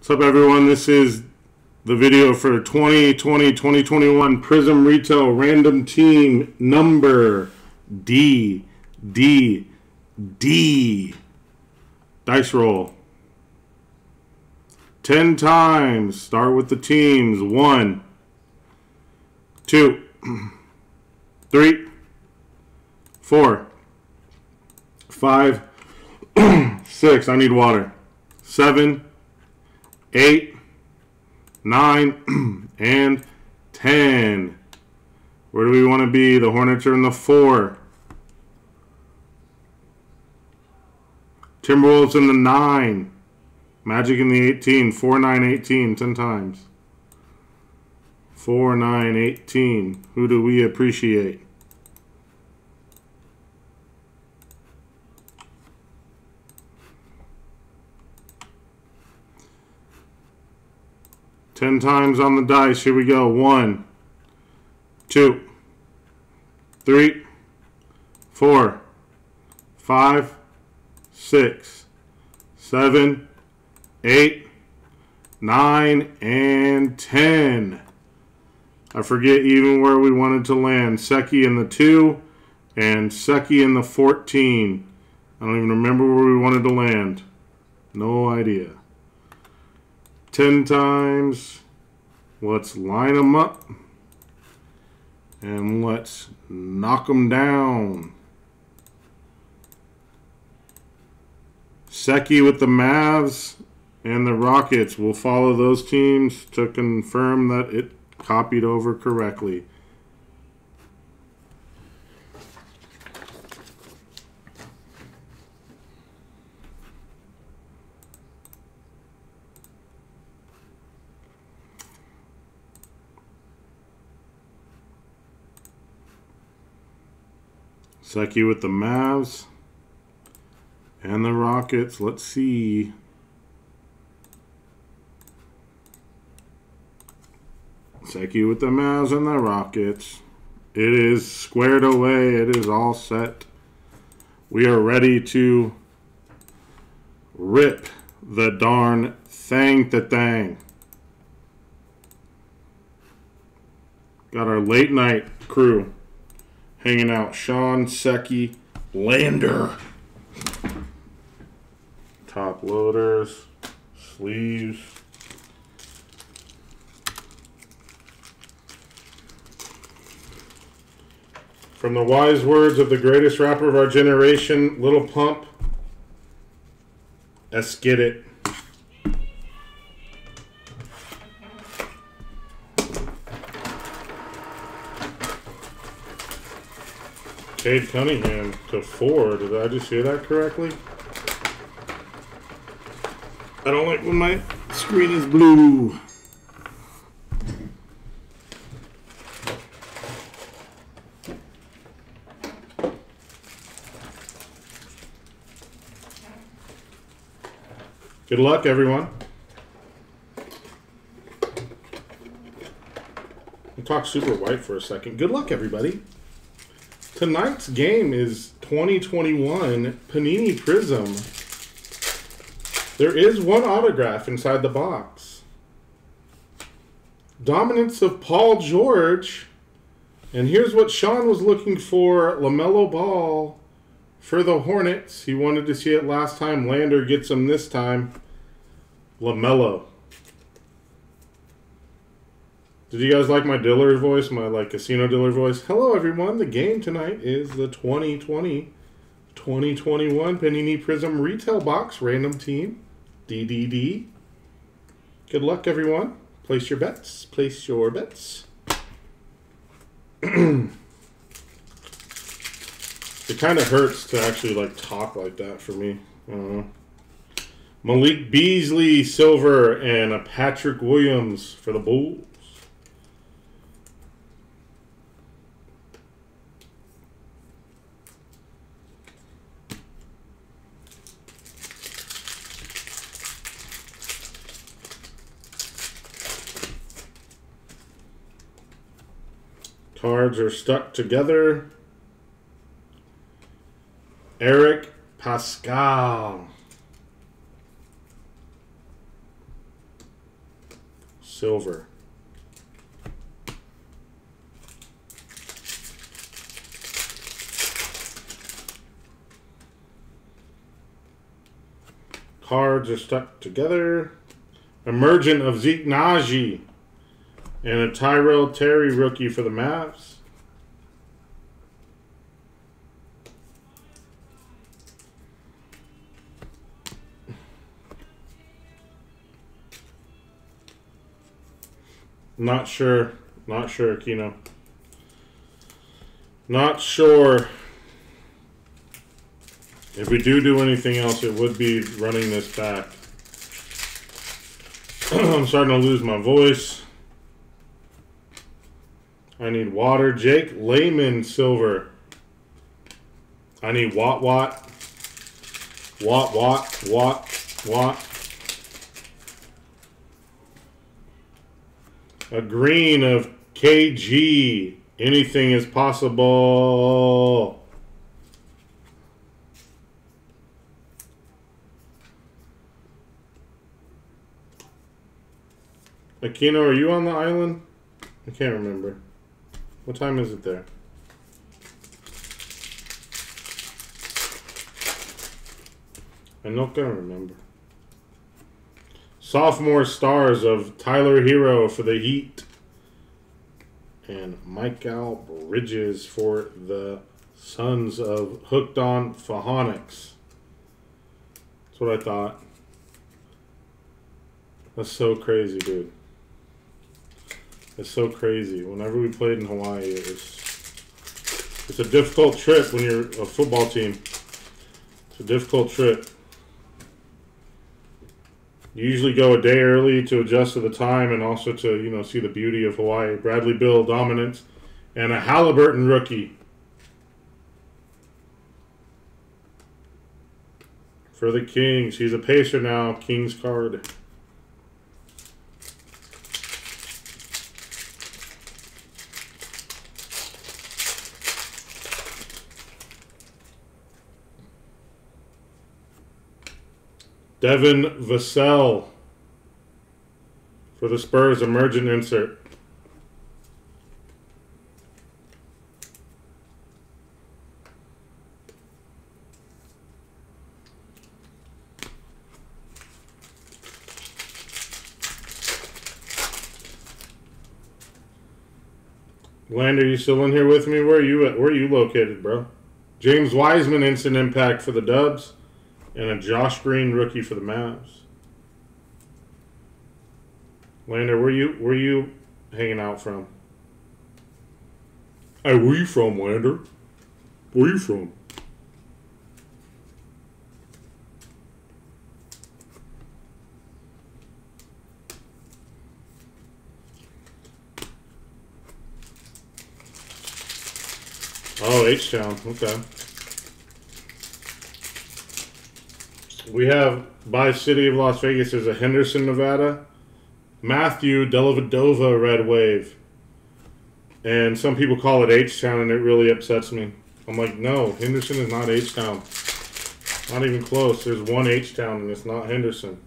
What's up, everyone? This is the video for 2020-2021 Prizm Retail Random Team number D D D. Dice roll. 10 times. Start with the teams. One, two, three, four, five, six. I need water. Seven, eight, nine, and ten. Where do we want to be? The Hornets are in the four. Timberwolves in the nine. Magic in the 18. 4, 9, 18. 10 times. 4, 9, 18. Who do we appreciate? Ten times on the dice. Here we go. One, two, three, four, five, six, seven, eight, nine, and ten. I forget even where we wanted to land. Seki in the two and Seki in the 14. I don't even remember where we wanted to land. No idea. 10 times. Let's line them up. And let's knock them down. Seki with the Mavs and the Rockets. We'll follow those teams to confirm that it copied over correctly. Seki with the Mavs and the Rockets. Let's see. Seki with the Mavs and the Rockets. It is squared away. It is all set. We are ready to rip the darn thing to thing. Got our late night crew hanging out. Sean, Seki, Lander. Top loaders, sleeves. From the wise words of the greatest rapper of our generation, Lil Pump, let's get it. Cade Cunningham to four. Did I just hear that correctly? I don't like when my screen is blue. Good luck, everyone. We'll talk super white for a second. Good luck, everybody. Tonight's game is 2021 Panini Prizm. There is one autograph inside the box. Dominance of Paul George. And here's what Sean was looking for. LaMelo Ball for the Hornets. He wanted to see it last time. Lander gets him this time. LaMelo. Did you guys like my Diller voice, my like casino Diller voice? Hello everyone. The game tonight is the 2020 2021 Panini Prizm Retail Box Random Team DDD. Good luck everyone. Place your bets. Place your bets. it kind of hurts to actually like talk like that for me. Malik Beasley silver and a Patrick Williams for the Bulls. Cards are stuck together. Eric Paschall. silver. Cards are stuck together. Emergent of Zeke Nnaji. And a Tyrell Terry rookie for the Mavs. Not sure. Not sure, Kino. Not sure. If we do do anything else, it would be running this back. I'm starting to lose my voice. I need water. Jake Layman silver. I need Watt Watt. Watt Watt Watt Watt. A green of KG. Anything is possible. Aquino, are you on the island? I can't remember. What time is it there? I'm not gonna remember. Sophomore stars of Tyler Herro for the Heat. And Mikal Bridges for the Sons of Hooked on Phonics. That's what I thought. That's so crazy, dude. It's so crazy. Whenever we played in Hawaii, it was it's a difficult trip when you're a football team. It's a difficult trip. You usually go a day early to adjust to the time and also to, you know, see the beauty of Hawaii. Bradley Beal dominance and a Halliburton rookie. For the Kings. He's a pacer now. Kings card. Devin Vassell for the Spurs, emergent insert. Land, are you still in here with me? Where are you at? Where are you located, bro? James Wiseman instant impact for the Dubs. And a Josh Green rookie for the Mavs. Lander, where you where you hanging out from? Hey, where you from, Lander? Where you from? Oh, H-Town. Okay. We have by City of Las Vegas is a Henderson, Nevada. Matthew Dellavedova Red Wave. And some people call it H-Town, and it really upsets me. I'm like, no, Henderson is not H-Town. Not even close. There's one H-Town, and it's not Henderson.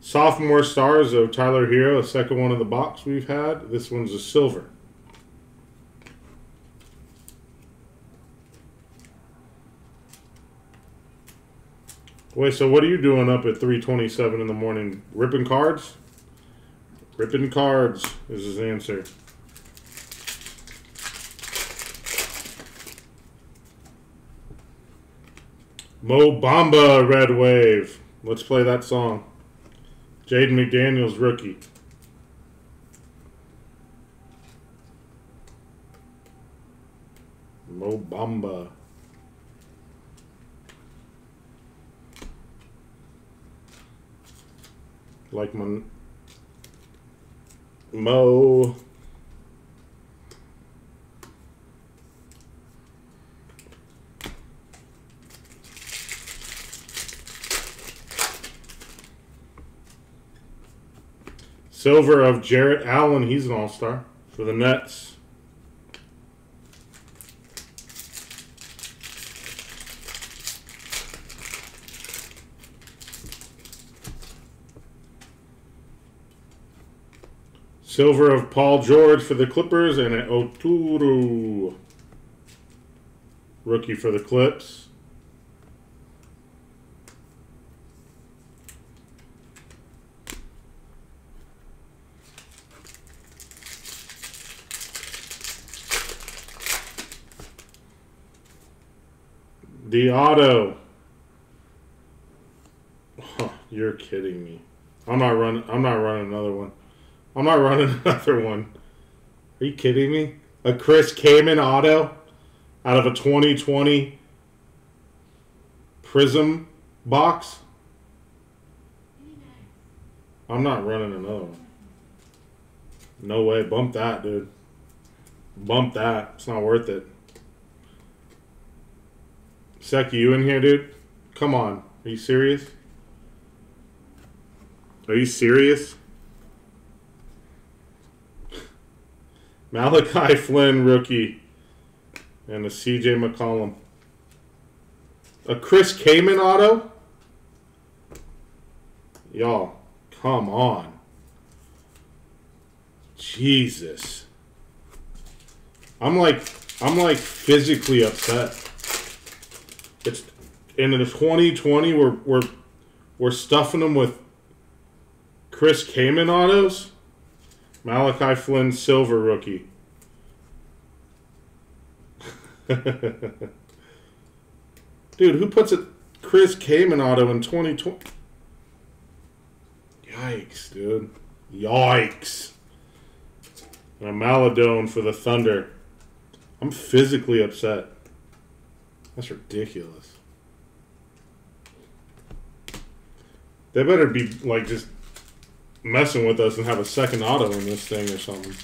Sophomore stars of Tyler Herro, a second one in the box we've had. This one's a silver. Wait, so what are you doing up at 327 in the morning? Ripping cards? Ripping cards is his answer. Mo Bamba Red Wave. Let's play that song. Jaden McDaniels rookie. Mo Bamba. Like my Mo. Silver of Jarrett Allen. He's an all-star for the Nets. Silver of Paul George for the Clippers and an Oturu rookie for the Clips. The auto. Huh, you're kidding me. I'm not running. I'm not running another one. I'm not running another one. Are you kidding me? A Chris Kaman auto out of a 2020 Prizm box. I'm not running another one. No way. Bump that, dude. Bump that. It's not worth it. Seki, you in here, dude? Come on. Are you serious? Are you serious? Malachi Flynn, rookie. And a CJ McCollum. A Chris Kaman auto? Y'all, come on. Jesus. I'm like, I'm like physically upset. It's in the 2020 we're we're we're stuffing them with Chris Kaman autos. Malachi Flynn silver rookie. Dude, who puts a Chris Kaman auto in 2020? Yikes, dude. Yikes. And a Maledon for the Thunder. I'm physically upset. That's ridiculous. They better be like just messing with us and have a second auto in this thing or something.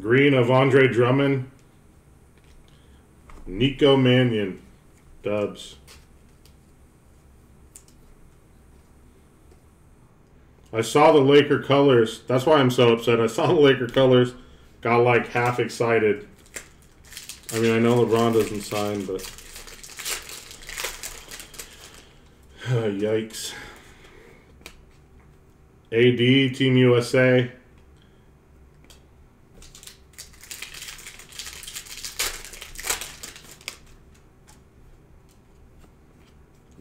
Green of Andre Drummond. Nico Mannion. Dubs. I saw the Laker colors. That's why I'm so upset. I saw the Laker colors. Got like half excited. I mean, I know LeBron doesn't sign, but. yikes. AD, Team USA.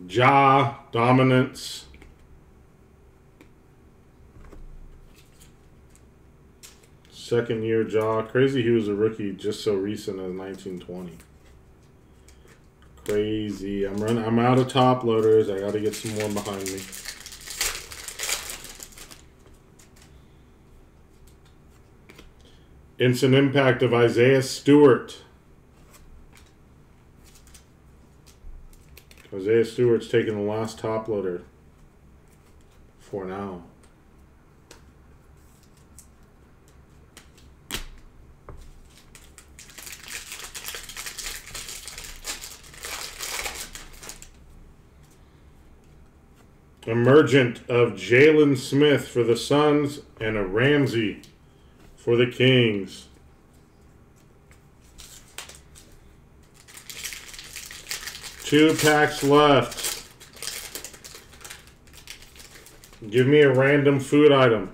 Ja, dominance. Second year Ja. Crazy he was a rookie just so recent as 1920. Crazy. I'm running I'm out of top loaders. I gotta get some more behind me. Instant impact of Isaiah Stewart. Isaiah Stewart's taking the last top loader for now. Emergent of Jalen Smith for the Suns and a Ramsey for the Kings. Two packs left. Give me a random food item.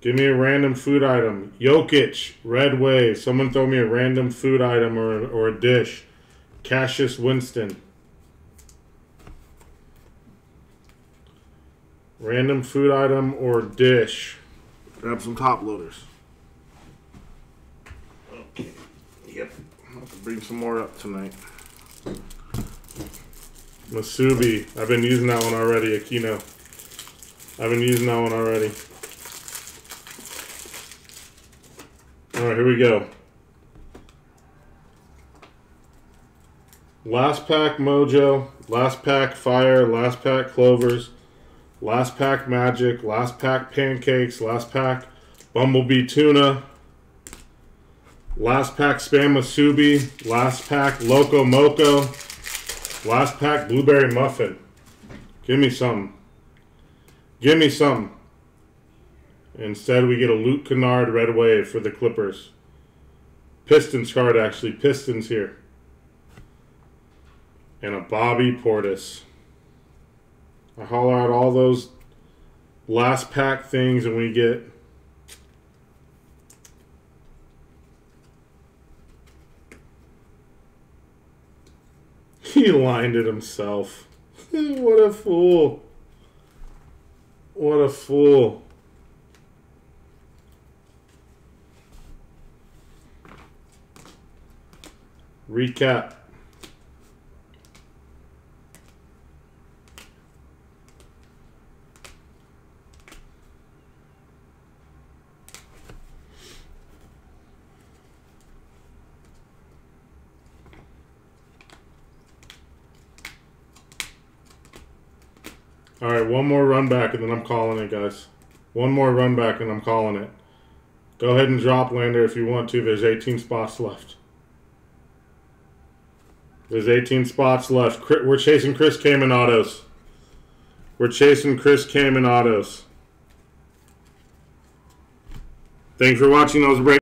Give me a random food item. Jokic, Red Wave. Someone throw me a random food item or, or a dish. Cassius Winston. Random food item or dish. Grab some top loaders. Okay. Yep. I'll have to bring some more up tonight. Musubi. I've been using that one already, Aquino. I've been using that one already. Alright, here we go. Last pack Mojo, last pack Fire, last pack Clovers, last pack Magic, last pack Pancakes, last pack Bumblebee Tuna, last pack Spam Musubi, last pack Loco Moco, Last pack, blueberry muffin. Give me some. Give me some. Instead, we get a Luke Kennard red wave for the Clippers. Pistons card, actually. Pistons here. And a Bobby Portis. I haul out all those last pack things and we get He lined it himself. what a fool. What a fool. Recap. All right, one more run back and then I'm calling it, guys. One more run back and I'm calling it. Go ahead and drop Lander if you want to. There's 18 spots left. There's 18 spots left. We're chasing Chris Kaman autos. We're chasing Chris Kaman autos. Thanks for watching those break.